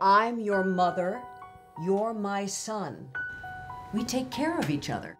I'm your mother. You're my son. We take care of each other.